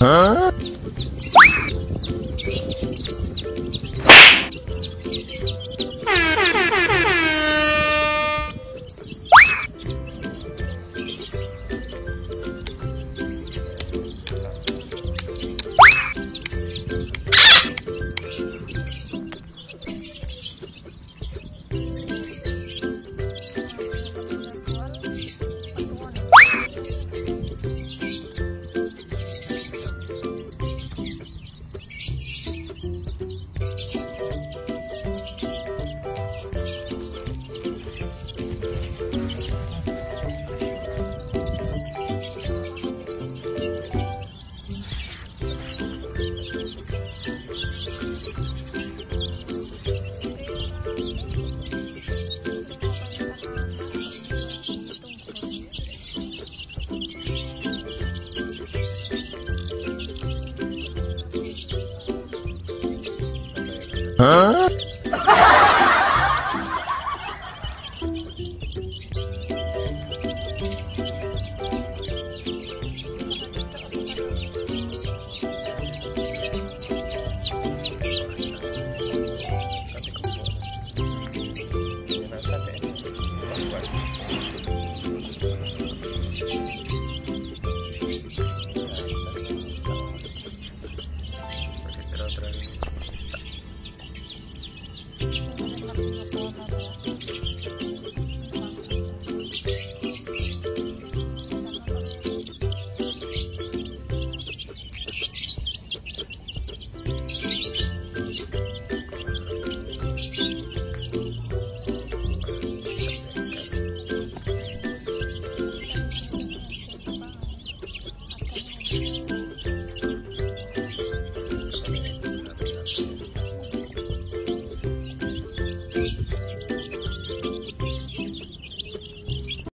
嗯。Huh?